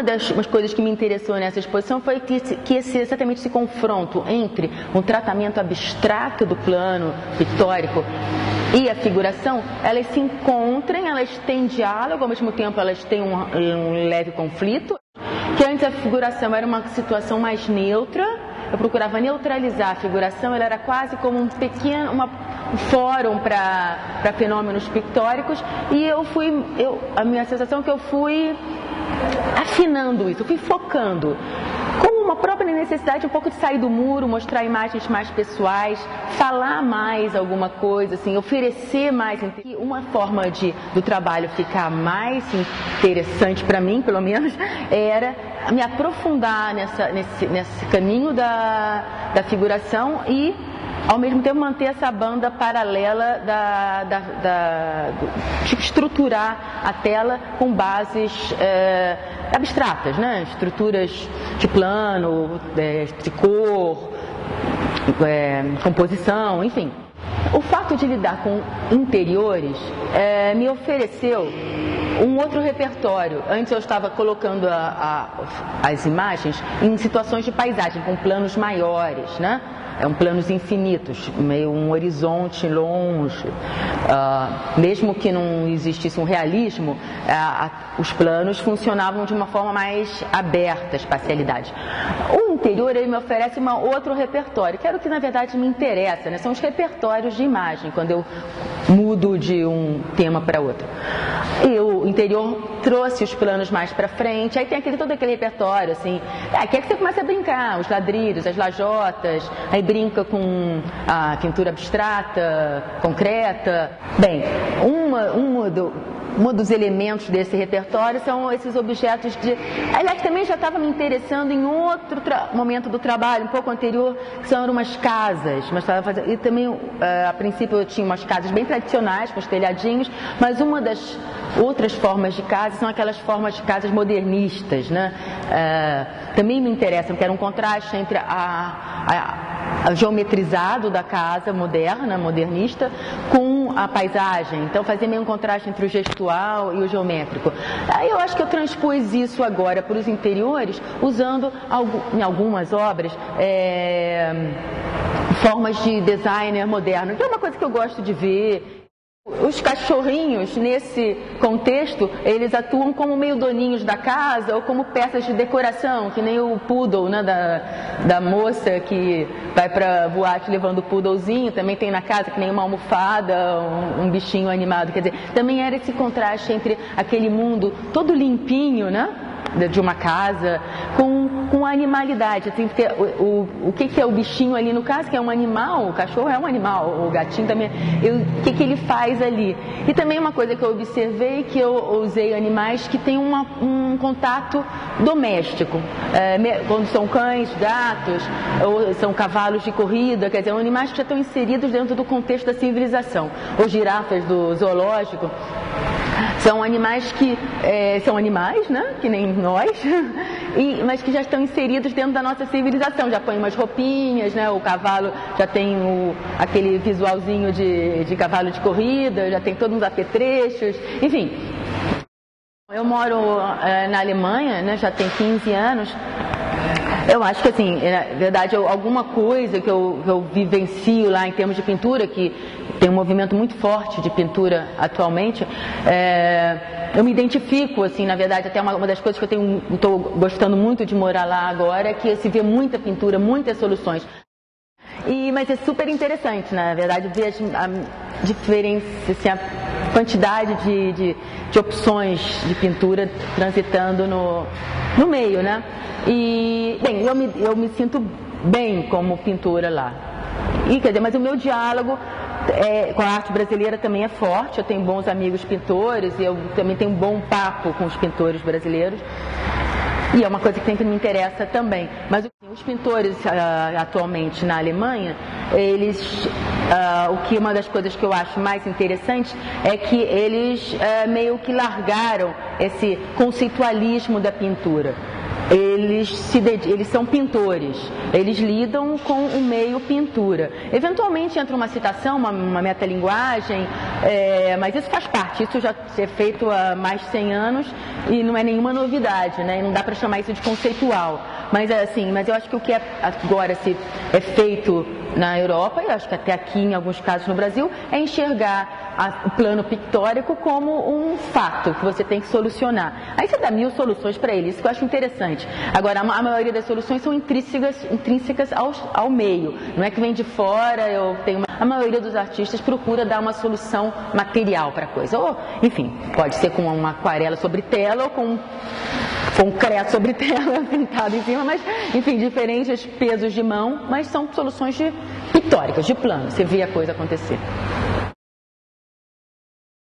uma das coisas que me interessou nessa exposição foi que, que esse, exatamente esse confronto entre um tratamento abstrato do plano pictórico e a figuração, elas se encontram, elas têm diálogo, ao mesmo tempo elas têm um, um leve conflito. Que antes a figuração era uma situação mais neutra, eu procurava neutralizar a figuração, ela era quase como um pequeno, uma, um fórum para fenômenos pictóricos, e eu fui, eu, a minha sensação é que eu fui afinando isso, eu fui focando com uma própria necessidade um pouco de sair do muro, mostrar imagens mais pessoais, falar mais alguma coisa, assim, oferecer mais. Uma forma de do trabalho ficar mais interessante para mim, pelo menos, era me aprofundar nessa, nesse, nesse caminho da, da figuração e ao mesmo tempo manter essa banda paralela da, da, da de estruturar a tela com bases é, abstratas, né? estruturas de plano, é, de cor, é, composição, enfim. O fato de lidar com interiores me ofereceu um outro repertório. Antes eu estava colocando a, a, as imagens em situações de paisagem, com planos maiores, né? é um planos infinitos, meio um horizonte longe. Uh, mesmo que não existisse um realismo, uh, os planos funcionavam de uma forma mais aberta, espacialidade. Interior ele me oferece um outro repertório, que era o que na verdade me interessa, né? são os repertórios de imagem, quando eu mudo de um tema para outro. E o interior trouxe os planos mais para frente, aí tem aquele, todo aquele repertório, assim, é, quer que você comece a brincar, os ladrilhos, as lajotas, aí brinca com a pintura abstrata, concreta. Bem, uma, uma do, um dos elementos desse repertório são esses objetos de. Aliás, também já estava me interessando em outro momento do trabalho, um pouco anterior, são umas casas. Mas fazendo... E também, uh, a princípio, eu tinha umas casas bem tradicionais, com os telhadinhos, mas uma das outras formas de casa são aquelas formas de casas modernistas. Né? Uh, também me interessam, porque era um contraste entre a, a geometrizado da casa moderna, modernista, com a paisagem. Então, fazer meio um contraste entre o gestual e o geométrico. Aí eu acho que eu transpus isso agora para os interiores, usando em algumas obras é, formas de designer moderno, que é uma coisa que eu gosto de ver. Os cachorrinhos, nesse contexto, eles atuam como meio doninhos da casa ou como peças de decoração, que nem o poodle né, da, da moça que vai para boate levando o poodlezinho, também tem na casa que nem uma almofada, um, um bichinho animado. Quer dizer, também era esse contraste entre aquele mundo todo limpinho, né? De uma casa, com, com animalidade. Tem que ter o, o, o que, que é o bichinho ali no caso, que é um animal, o cachorro é um animal, o gatinho também. Eu, o que, que ele faz ali? E também uma coisa que eu observei, que eu usei animais que têm uma, um contato doméstico. É, quando são cães, gatos, ou são cavalos de corrida, quer dizer, animais que já estão inseridos dentro do contexto da civilização. Ou girafas do zoológico. São animais que é, são animais, né? Que nem nós, e, mas que já estão inseridos dentro da nossa civilização. Já põe umas roupinhas, né? O cavalo já tem o, aquele visualzinho de, de cavalo de corrida, já tem todos os apetrechos, enfim. Eu moro é, na Alemanha, né? Já tem 15 anos. Eu acho que assim, é, na verdade, alguma coisa que eu, que eu vivencio lá em termos de pintura, que tem um movimento muito forte de pintura atualmente, é, eu me identifico, assim, na verdade, até uma, uma das coisas que eu estou gostando muito de morar lá agora é que se vê muita pintura, muitas soluções. E, mas é super interessante, na verdade, ver a, a diferença, assim, a quantidade de, de, de, opções de pintura transitando no, no meio, né? E, bem, eu me, eu me sinto bem como pintora lá. E, quer dizer, mas o meu diálogo é, com a arte brasileira também é forte. Eu tenho bons amigos pintores e eu também tenho um bom papo com os pintores brasileiros. E é uma coisa que sempre me interessa também. Mas os pintores uh, atualmente na Alemanha, eles, uh, o que uma das coisas que eu acho mais interessante é que eles uh, meio que largaram esse conceitualismo da pintura. Eles, se eles são pintores, eles lidam com o meio pintura. Eventualmente entra uma citação, uma, uma metalinguagem, é, mas isso faz parte, isso já é feito há mais de 100 anos e não é nenhuma novidade, né? Não dá para chamar isso de conceitual. Mas é assim, mas eu acho que o que é agora se é feito na Europa, e acho que até aqui em alguns casos no Brasil, é enxergar o plano pictórico como um fato que você tem que solucionar. Aí você dá mil soluções para ele, isso que eu acho interessante. Agora, a, a maioria das soluções são intrínsecas, intrínsecas ao, ao, meio, não é que vem de fora, eu tenho uma... A maioria dos artistas procura dar uma solução material para a coisa. Ou, enfim, pode ser com uma aquarela sobre tela ou com concreto sobre tela pintado em cima, mas enfim, diferentes pesos de mão, mas são soluções de, pictóricas, de plano. Você vê a coisa acontecer.